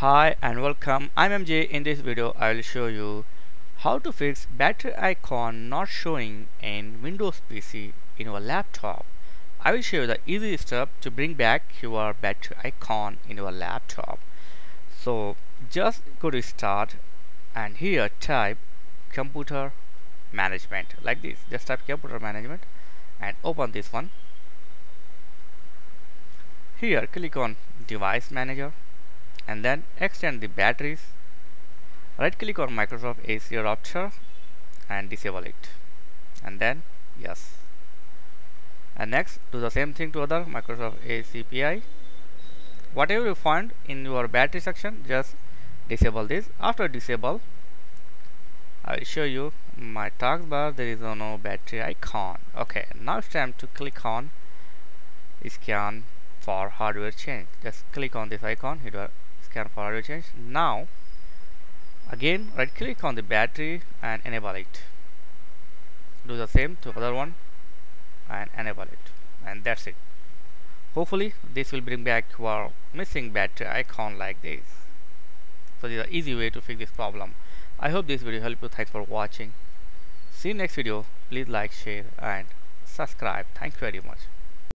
Hi and welcome. I'm MJ in this video I will show you how to fix battery icon not showing in Windows PC in your laptop. I will show you the easy step to bring back your battery icon in your laptop. So just go to start and here type computer management like this. Just type computer management and open this one. Here click on device manager and then extend the batteries. Right click on Microsoft AC adapter and disable it. And then yes. And next do the same thing to other Microsoft ACPI whatever you find in your battery section just disable this. After disable I will show you my taskbar. There is no battery icon. Okay now it's time to click on scan for hardware change. Just click on this icon. Hit for hardware change. Now again right click on the battery and enable it. Do the same to other one and enable it. And that's it. Hopefully this will bring back your missing battery icon like this. So this is an easy way to fix this problem. I hope this video helped you. Thanks for watching. See you next video. Please like share and subscribe. Thank you very much